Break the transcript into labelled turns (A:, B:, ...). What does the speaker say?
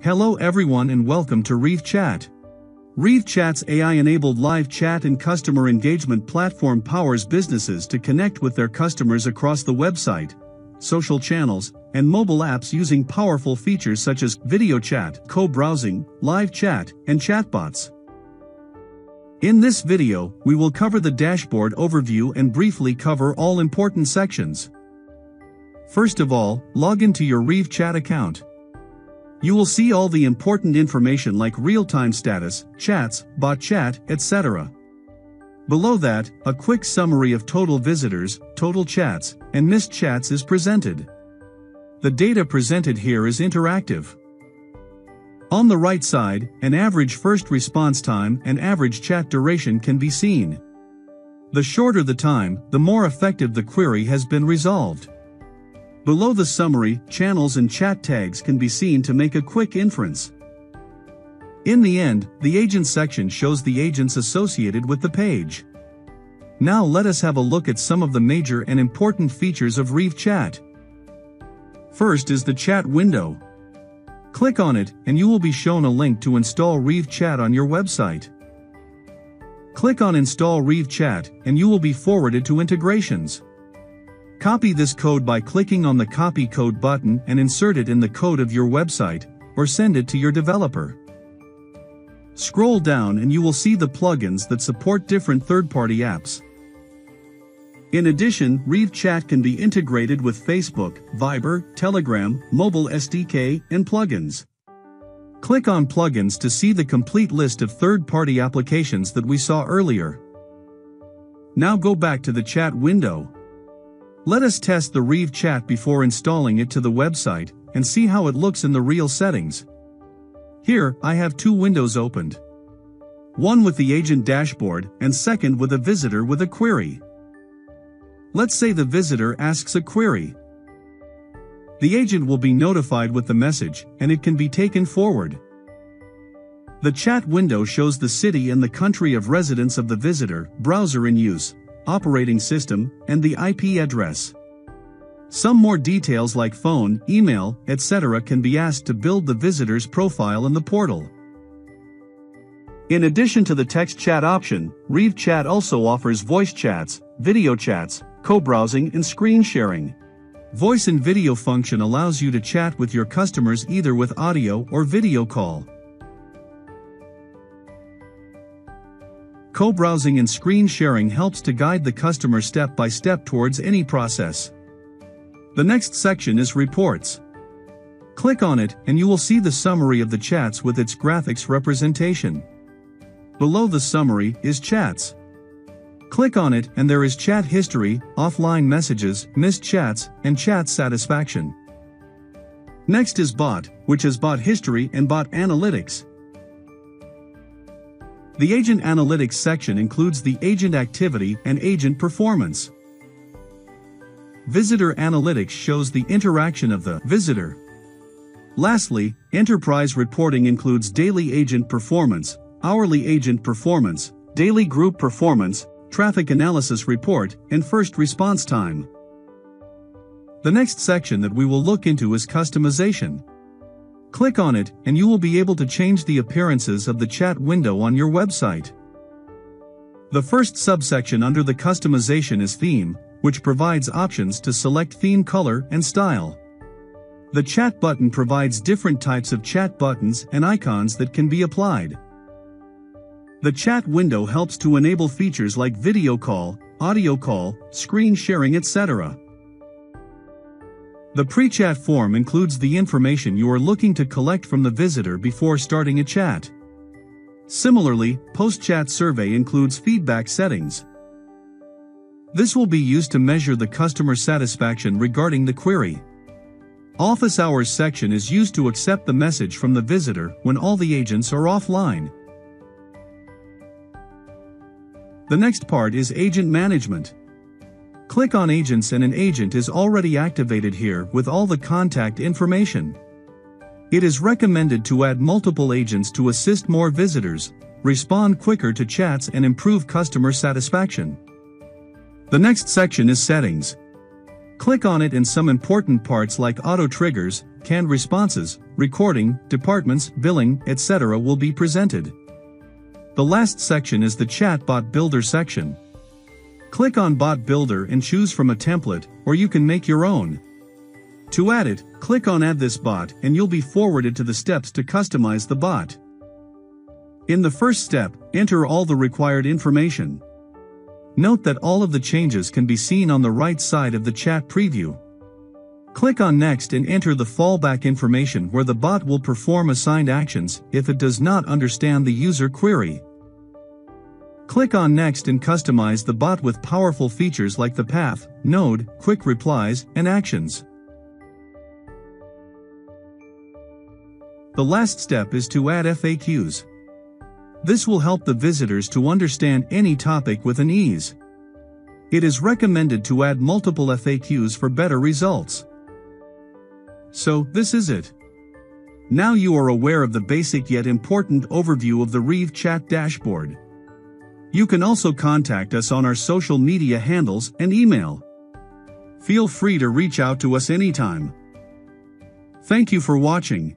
A: Hello everyone and welcome to REVE Chat. REVE Chat's AI-enabled live chat and customer engagement platform powers businesses to connect with their customers across the website, social channels, and mobile apps using powerful features such as video chat, co-browsing, live chat, and chatbots. In this video, we will cover the dashboard overview and briefly cover all important sections. First of all, log into your REVE Chat account. You will see all the important information like real-time status, chats, bot chat, etc. Below that, a quick summary of total visitors, total chats, and missed chats is presented. The data presented here is interactive. On the right side, an average first response time and average chat duration can be seen. The shorter the time, the more effective the query has been resolved. Below the summary, channels and chat tags can be seen to make a quick inference. In the end, the agent section shows the agents associated with the page. Now let us have a look at some of the major and important features of REVE Chat. First is the chat window. Click on it and you will be shown a link to install REVE Chat on your website. Click on Install REVE Chat and you will be forwarded to integrations. Copy this code by clicking on the Copy Code button and insert it in the code of your website, or send it to your developer. Scroll down and you will see the plugins that support different third-party apps. In addition, REVE Chat can be integrated with Facebook, Viber, Telegram, Mobile SDK, and plugins. Click on Plugins to see the complete list of third-party applications that we saw earlier. Now go back to the chat window. Let us test the REVE chat before installing it to the website and see how it looks in the real settings. Here, I have two windows opened. One with the agent dashboard and second with a visitor with a query. Let's say the visitor asks a query. The agent will be notified with the message and it can be taken forward. The chat window shows the city and the country of residence of the visitor, browser in use, operating system, and the IP address. Some more details like phone, email, etc. can be asked to build the visitor's profile in the portal. In addition to the text chat option, REVE Chat also offers voice chats, video chats, co-browsing and screen sharing. Voice and video function allows you to chat with your customers either with audio or video call. Co-browsing and screen sharing helps to guide the customer step by step towards any process. The next section is Reports. Click on it and you will see the summary of the chats with its graphics representation. Below the summary is Chats. Click on it and there is chat history, offline messages, missed chats, and chat satisfaction. Next is Bot, which is bot history and bot analytics. The Agent Analytics section includes the agent activity and agent performance. Visitor Analytics shows the interaction of the visitor. Lastly, Enterprise Reporting includes daily agent performance, hourly agent performance, daily group performance, traffic analysis report, and first response time. The next section that we will look into is customization. Click on it and you will be able to change the appearances of the chat window on your website. The first subsection under the customization is theme, which provides options to select theme color and style. The chat button provides different types of chat buttons and icons that can be applied. The chat window helps to enable features like video call, audio call, screen sharing etc. The pre-chat form includes the information you are looking to collect from the visitor before starting a chat. Similarly, post-chat survey includes feedback settings. This will be used to measure the customer satisfaction regarding the query. Office hours section is used to accept the message from the visitor when all the agents are offline. The next part is agent management. Click on Agents and an agent is already activated here with all the contact information. It is recommended to add multiple agents to assist more visitors, respond quicker to chats and improve customer satisfaction. The next section is Settings. Click on it and some important parts like auto triggers, canned responses, recording, departments, billing, etc. will be presented. The last section is the Chatbot Builder section. Click on Bot Builder and choose from a template, or you can make your own. To add it, click on Add this bot and you'll be forwarded to the steps to customize the bot. In the first step, enter all the required information. Note that all of the changes can be seen on the right side of the chat preview. Click on Next and enter the fallback information where the bot will perform assigned actions if it does not understand the user query. Click on Next and customize the bot with powerful features like the path, node, quick replies, and actions. The last step is to add FAQs. This will help the visitors to understand any topic with an ease. It is recommended to add multiple FAQs for better results. So, this is it. Now you are aware of the basic yet important overview of the REVE Chat dashboard. You can also contact us on our social media handles and email. Feel free to reach out to us anytime. Thank you for watching.